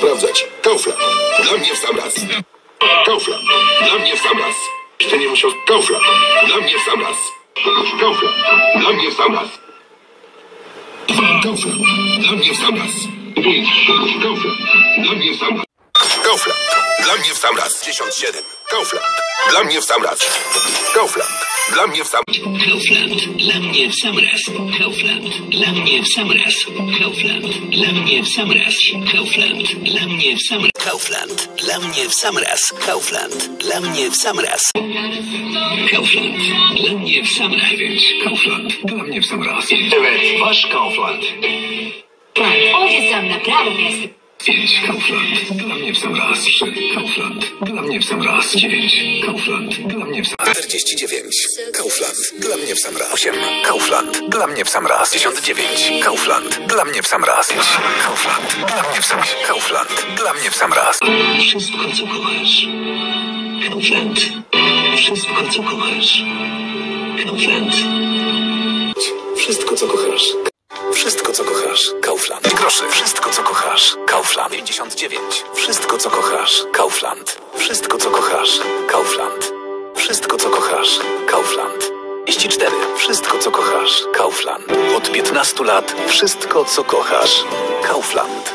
sprawdzać. Kaufland. Dla mnie w sam raz. Kaufland. Dla mnie w sam raz. Jeszcze nie musiał... Kaufland. Dla mnie w sam raz. Kaufland. Dla mnie w sam raz. Kaufland. Dla mnie w sam raz. Kaufland. Dla mnie w sam raz. Kaufland. Dla mnie w sam raz. 57. Kaufland. Dla mnie w sam raz. Kaufland. Dla mnie w sam Kaufland, dla mnie w sam raz. Kaufland, dla mnie w sam raz. Kaufland, dla mnie w sam raz. Kaufland, dla mnie w sam raz. Kaufland, dla mnie w sam raz. Kaufland, dla mnie w sam raz. Kaufland, dla mnie w sam raz. Kaufland. Dla mnie w sam raz. Wasz Kaufland. Tak, Powiedz sam naprawdę. 5. Kaufland. Dla mnie w sam raz. 3. Kaufland. Dla mnie w sam raz. 9. Kaufland. Mnie w sam raz. 49. Kaufland. Dla mnie w sam raz. 8. Kaufland. Dla mnie w sam raz. 59. Kaufland. Dla mnie w sam raz. Kaufland. Dla mnie w sam raz. Kaufland. Dla mnie w sam raz. Wszystko, co kochasz. Kaufland. Wszystko, co kochasz. Kaufland. Wszystko, co kochasz. Wszystko, co kochasz. Kaufland. Groszy. Wszystko, co kochasz. Kaufland. 59. Wszystko, co kochasz. Kaufland. Wszystko, co kochasz. Wszystko, co kochasz. Kaufland. Od 15 lat. Wszystko, co kochasz. Kaufland.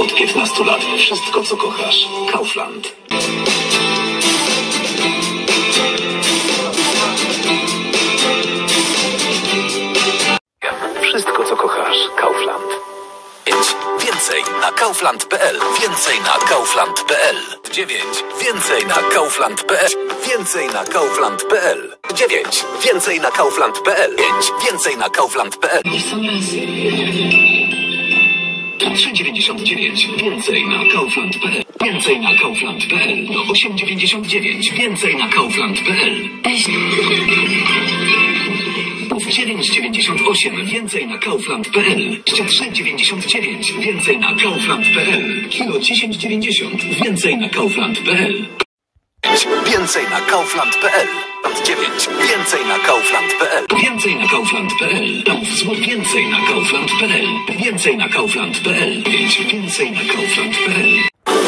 Od 15 lat. Wszystko, co kochasz. Kaufland. Wszystko, co kochasz. Kaufland. 5. Więcej na kaufland.pl. Więcej na kaufland.pl. 9. Więcej na kaufland.pl. Więcej na kaufland.pl. 9. Więcej na kaufland.pl. 5. Więcej na kaufland.pl. W sam raz. 3,99. Więcej na kaufland.pl. Więcej na kaufland.pl. 8,99. Więcej na kaufland.pl. 9,98. Więcej na kaufland.pl. 3,99. Więcej na kaufland.pl. Kilo 10,90. Więcej na kaufland.pl. Więcej na kaufland.pl. 9. Więcej na kaufland.pl. Więcej na kaufland.pl. Więcej na kaufland.pl. Więcej na kaufland.pl. Więcej na kaufland.pl.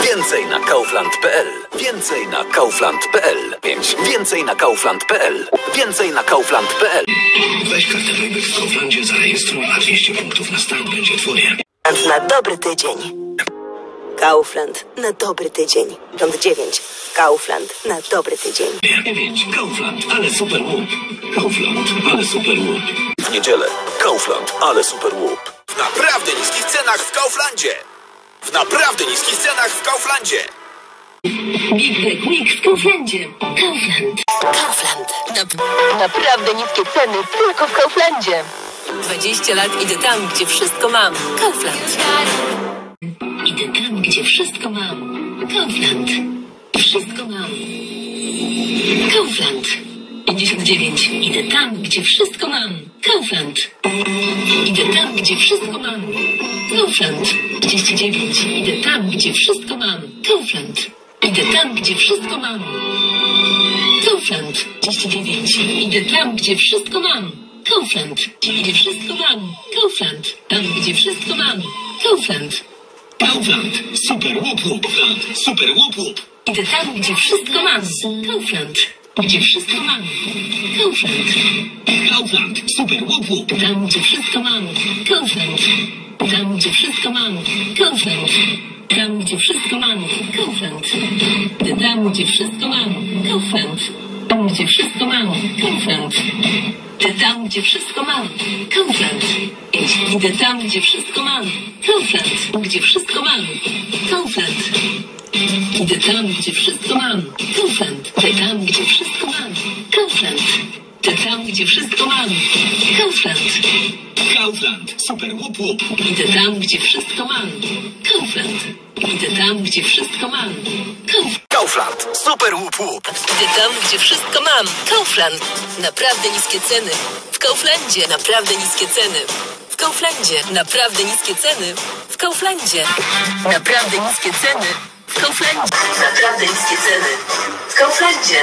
Więcej na kaufland.pl. Więcej na kaufland.pl. 5. Więcej na kaufland.pl. Więcej na kaufland.pl. Weź kartę Wejbyk w Kauflandzie, zarejestruj, a 200 punktów na start będzie twoje. Na dobry tydzień. Kaufland na dobry tydzień. Rząd 9. Kaufland na dobry tydzień. 9. Kaufland, ale super łup. Kaufland, ale super łup. W niedzielę Kaufland, ale super łup. W naprawdę niskich cenach w Kauflandzie. W naprawdę niskich cenach w Kauflandzie. Big Black Week w Kauflandzie. Kaufland. Kaufland. Na, naprawdę niskie ceny tylko w Kauflandzie. 20 lat idę tam, gdzie wszystko mam. Kaufland. Wszystko mam. Kaufland. Wszystko mam. Kaufland. 59. Idę tam, gdzie wszystko mam. Kaufland. Idę tam, gdzie wszystko mam. Kaufland. 39. Idę tam, gdzie wszystko mam. Kaufland. Idę tam, gdzie wszystko mam. Kaufland. 39. Idę tam, gdzie wszystko mam. Kaufland. Gdzie wszystko mam. Kaufland. Tam, gdzie wszystko mam. Kaufland. Kaufland, super łup łup. Kaufland, super łup łup. Idę tam, gdzie wszystko mam. Kaufland. Gdzie wszystko mam. Kaufland. Kaufland, super łup łup. Tam, gdzie wszystko mam. Kaufland. Tam, gdzie wszystko mam. Kaufland. Tam, gdzie wszystko mam. Kaufland. Tam, gdzie wszystko mam. Kaufland. Tam, gdzie wszystko mam. Kaufland. Tam, gdzie wszystko mam. Kaufland. Idę tam, gdzie wszystko mam. Kaufland. Gdzie wszystko mam. Kaufland. Idę tam, gdzie wszystko mam. Kaufland. Idę tam, gdzie wszystko mam. Kaufland. Idę tam, gdzie wszystko mam. Kaufland. Kaufland, super łup łup. Idę tam, gdzie wszystko mam. Kaufland. Idę tam, gdzie wszystko mam. Kaufland. Kaufland, super łup łup. Idę tam, gdzie wszystko mam. Kaufland. Naprawdę niskie ceny. W Kauflandzie naprawdę niskie ceny. Kauflandzie naprawdę niskie ceny. W Kauflandzie naprawdę niskie ceny. W Kauflandzie naprawdę niskie ceny. W Kauflandzie.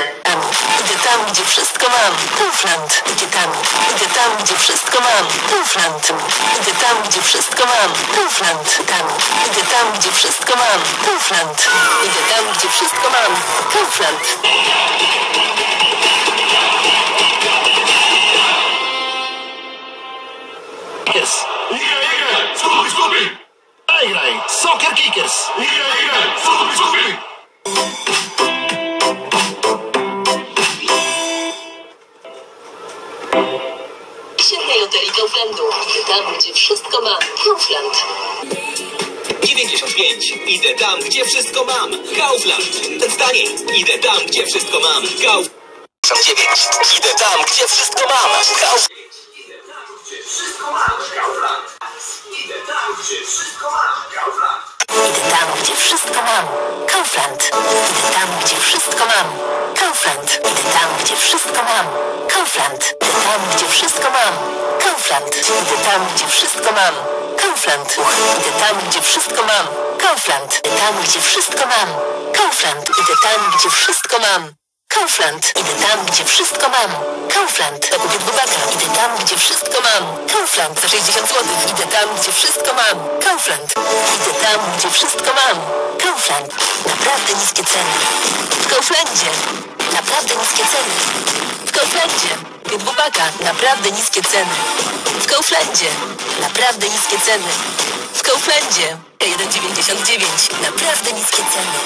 Idę tam, gdzie wszystko mam. Kaufland. Idę tam. Idę tam, gdzie wszystko mam. Kaufland. Idę tam, gdzie wszystko mam. Kaufland. Tam. Idę tam, gdzie wszystko mam. Kaufland. Idę tam, gdzie wszystko mam. Kaufland. Kickers. Idę, idę! Skupuj, skupuj! Graj, graj. Soccer Kickers. Idę, idę! Skupuj, skupuj! Siedmej hoteli Kauflandu. Tam, gdzie wszystko mam. Kaufland. 95. Idę tam, gdzie wszystko mam. Kaufland. Taniej. Idę tam, gdzie wszystko mam. Kauf. 9. Idę tam, gdzie wszystko mam. Kauf. Idę tam, gdzie wszystko mam. Kaufland. Idę tam, gdzie wszystko mam. Kaufland. Idę tam, gdzie wszystko mam. Kaufland. Idę tam, gdzie wszystko mam. Kaufland. Idę tam, gdzie wszystko mam. Kaufland. Idę tam, gdzie wszystko mam. Kaufland. Idę tam, gdzie wszystko mam. Kaufland. Idę tam, gdzie wszystko mam. Kaufland. Idę tam, gdzie wszystko mam. Kaufland. Zakupię dwubaka. Idę tam, gdzie wszystko mam. Kaufland. Za 60 zł. Idę tam, gdzie wszystko mam. Kaufland. Idę tam, gdzie wszystko mam. Kaufland. Naprawdę niskie ceny. W Kauflandzie. Naprawdę niskie ceny. W Kauflandzie. Kupię dwubaka. Naprawdę niskie ceny. W Kauflandzie. Naprawdę niskie ceny. W Kauflandzie. 1,99. Naprawdę niskie ceny.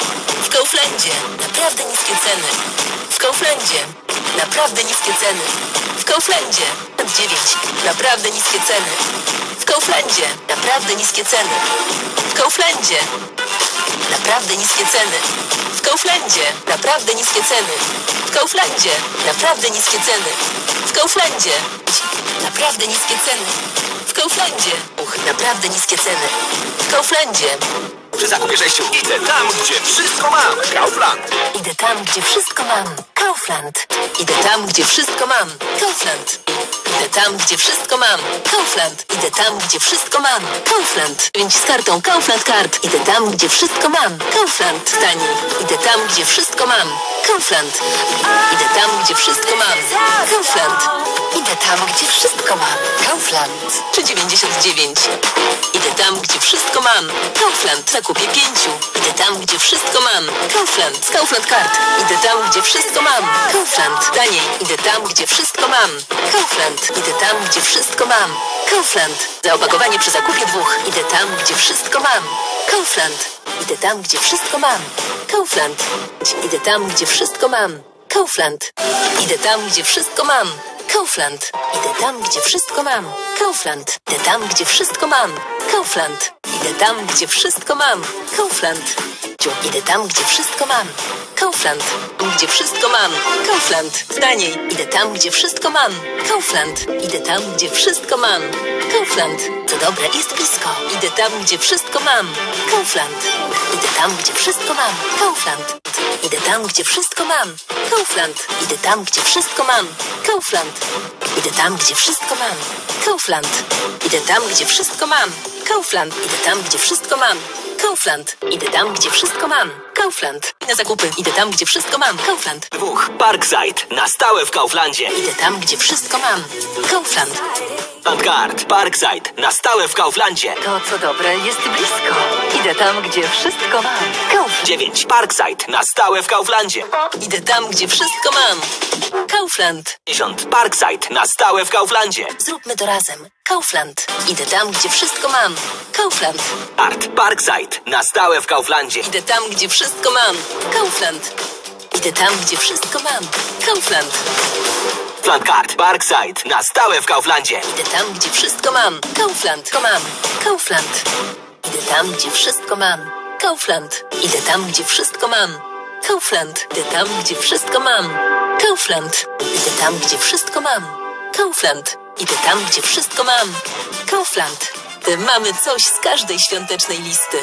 W Kauflandzie. Naprawdę niskie ceny. W Kauflandzie. Naprawdę niskie ceny. W Kauflandzie. 9. Naprawdę niskie ceny. W Kauflandzie. Naprawdę niskie ceny. W Kauflandzie. Naprawdę niskie ceny. W Kauflandzie. Naprawdę niskie ceny. W Kauflandzie. Naprawdę niskie ceny. W Kauflandzie. Naprawdę niskie ceny. W Kauflandzie. Uch, naprawdę niskie ceny. W Kauflandzie. Przy zakupie sześciu. Idę tam, gdzie wszystko mam. Kaufland. Idę tam, gdzie wszystko mam. Kaufland. Idę tam, gdzie wszystko mam. Kaufland. Idę tam, gdzie wszystko mam. Kaufland. Idę tam, gdzie wszystko mam. Kaufland. Pięć z kartą Kaufland Card. Idę tam, gdzie wszystko mam. Kaufland. Taniej. Idę tam, gdzie wszystko mam. Kaufland. Idę tam, gdzie wszystko mam. Kaufland. Tam, gdzie wszystko mam. Kaufland. 3,99. Idę tam, gdzie wszystko mam. Kaufland. Zakupię pięciu. Idę tam, gdzie wszystko mam. Kaufland. Z Kaufland Card. Idę tam, gdzie wszystko mam. Kaufland. Taniej. Idę tam, gdzie wszystko mam. Kaufland. Idę tam, gdzie wszystko mam. Kaufland. Za opakowanie przy zakupie dwóch. Idę tam, gdzie wszystko mam. Kaufland. Idę tam, gdzie wszystko mam. Kaufland. Idę tam, gdzie wszystko mam. Kaufland. Idę tam, gdzie wszystko mam. Kaufland. Idę tam, gdzie wszystko mam. Kaufland. Idę tam, gdzie wszystko mam. Kaufland. Idę tam, gdzie wszystko mam. Kaufland. Idę tam, gdzie wszystko mam. Kaufland. Gdzie wszystko mam. Kaufland. Taniej. Idę tam, gdzie wszystko mam. Kaufland. Idę tam, gdzie wszystko mam. Kaufland. Co dobre, jest blisko. Idę tam, gdzie wszystko mam. Kaufland. Idę tam, gdzie wszystko mam. Kaufland. Idę tam, gdzie wszystko mam. Kaufland. Idę tam, gdzie wszystko mam. Kaufland. Idę tam, gdzie wszystko mam. Kaufland. Idę tam, gdzie wszystko mam. Kaufland. Idę tam, gdzie wszystko mam. Kaufland. Idę tam, gdzie wszystko mam. Kaufland. Na zakupy. Idę tam, gdzie wszystko mam. Kaufland. Dwóch. Parkside. Na stałe w Kauflandzie. Idę tam, gdzie wszystko mam. Kaufland. Landcard. Parkside. Na stałe w Kauflandzie. To co dobre jest blisko. Idę tam, gdzie wszystko mam. Kaufland. 9. Parkside. Na stałe w Kauflandzie. Idę tam, gdzie wszystko mam. Kaufland. 50. Parkside. Na stałe w Kauflandzie. Zróbmy to razem. Kaufland. Idę tam, gdzie wszystko mam. Kaufland. Art. Parkside. Na stałe w Kauflandzie. Idę tam, gdzie wszystko mam. Kaufland. Idę tam, gdzie wszystko mam. Kaufland. Landcard. Parkside. Na stałe w Kauflandzie. Idę tam, gdzie wszystko mam. Kaufland. To mam. Kaufland. Idę tam, gdzie wszystko mam. Kaufland. Idę tam, gdzie wszystko mam. Kaufland. Idę tam, gdzie wszystko mam. Kaufland. Idę tam, gdzie wszystko mam. Kaufland. Idę tam, gdzie wszystko mam. Kaufland. Mamy coś z każdej świątecznej listy.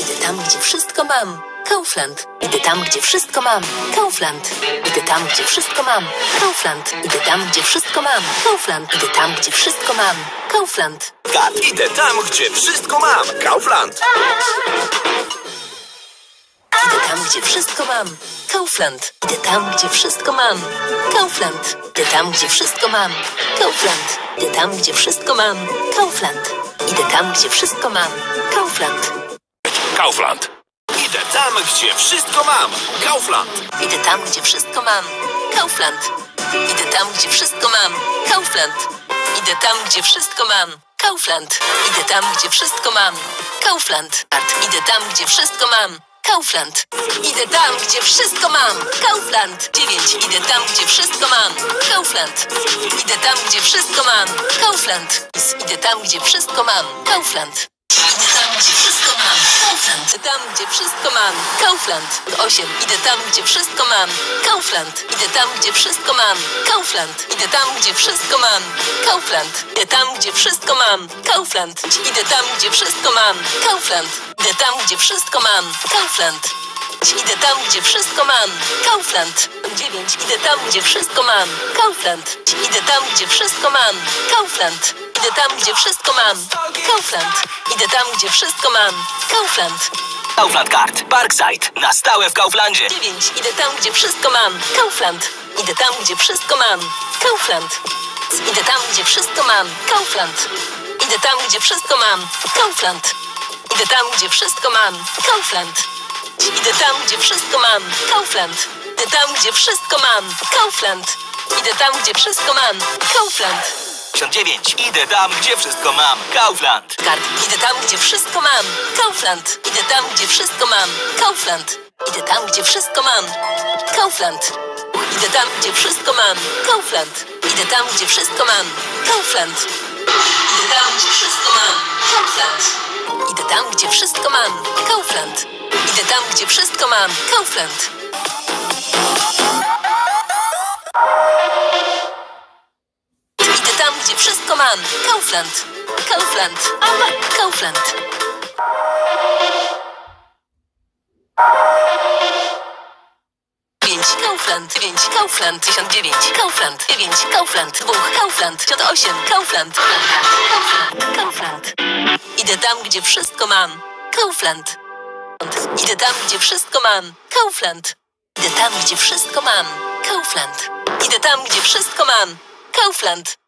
Idę tam, gdzie wszystko mam. Kaufland. Idę tam, gdzie wszystko mam. Kaufland. Idę tam, gdzie wszystko mam. Kaufland. Idę tam, gdzie wszystko mam. Kaufland. Idę tam, gdzie wszystko mam. Kaufland. Kat. Idę tam, gdzie wszystko mam. Kaufland. Idę tam, gdzie wszystko mam. Kaufland. Idę tam, gdzie wszystko mam. Kaufland. Idę tam, gdzie wszystko mam. Kaufland. Idę tam, gdzie wszystko mam. Kaufland. Idę tam, gdzie wszystko mam. Kaufland. Kaufland. Idę tam, gdzie wszystko mam. Kaufland. Idę tam, gdzie wszystko mam. Kaufland. Idę tam, gdzie wszystko mam. Kaufland. Idę tam, gdzie wszystko mam. Kaufland. Idę tam, gdzie wszystko mam. Kaufland. Idę tam, gdzie wszystko mam. Kaufland. Idę tam, gdzie wszystko mam. Kaufland. 9. Idę tam, gdzie wszystko mam. Kaufland. Idę tam, gdzie wszystko mam. Kaufland. Idę tam, gdzie wszystko mam. Kaufland. Gdzie wszystko mam. Kaufland. Tam, gdzie wszystko mam. Kaufland. 8. Idę tam, gdzie wszystko mam. Kaufland. Idę tam, gdzie wszystko mam. Kaufland. Idę tam, gdzie wszystko mam. Kaufland. Idę tam, gdzie wszystko mam. Kaufland. Idę tam, gdzie wszystko mam. Kaufland. Idę tam, gdzie wszystko mam. Kaufland. Idę tam, gdzie wszystko mam. Kaufland. 9. Idę tam, gdzie wszystko mam. Kaufland. Idę tam, gdzie wszystko mam. Kaufland. Idę tam, gdzie wszystko mam. Kaufland. Idę tam, gdzie wszystko mam. Kaufland. Kaufland Card. Parkside. Na stałe w Kauflandzie. 9. Idę tam, gdzie wszystko mam. Kaufland. Idę tam, gdzie wszystko mam. Kaufland. Idę tam, gdzie wszystko mam. Kaufland. Idę tam, gdzie wszystko mam. Kaufland. Idę tam, gdzie wszystko mam. Kaufland. Idę tam, gdzie wszystko mam. Kaufland. Idę tam, gdzie wszystko mam. Kaufland. Idę tam, gdzie wszystko mam. Kaufland. 59. Idę tam, gdzie wszystko mam. Kaufland. Kart. Idę tam, gdzie wszystko mam. Kaufland. Idę tam, gdzie wszystko mam. Kaufland. Idę tam, gdzie wszystko mam. Kaufland. Idę tam, gdzie wszystko mam. Kaufland. Idę tam, gdzie wszystko mam. Kaufland. Idę tam, gdzie wszystko mam. Kaufland. Idę tam, gdzie wszystko mam. Kaufland. Idę tam, gdzie wszystko mam. Kaufland. Gdzie wszystko mam. Kaufland. Kaufland. Kaufland. Pięć Kaufland, dziewięć Kaufland, tysiąc dziewięć Kaufland, dziewięć Kaufland, dwóch Kaufland, piąt osiem Kaufland, Kaufland, Kaufland. Idę tam, gdzie wszystko mam. Kaufland. Idę tam, gdzie wszystko mam. Kaufland. Idę tam, gdzie wszystko mam. Kaufland. Idę tam, gdzie wszystko mam. Kaufland.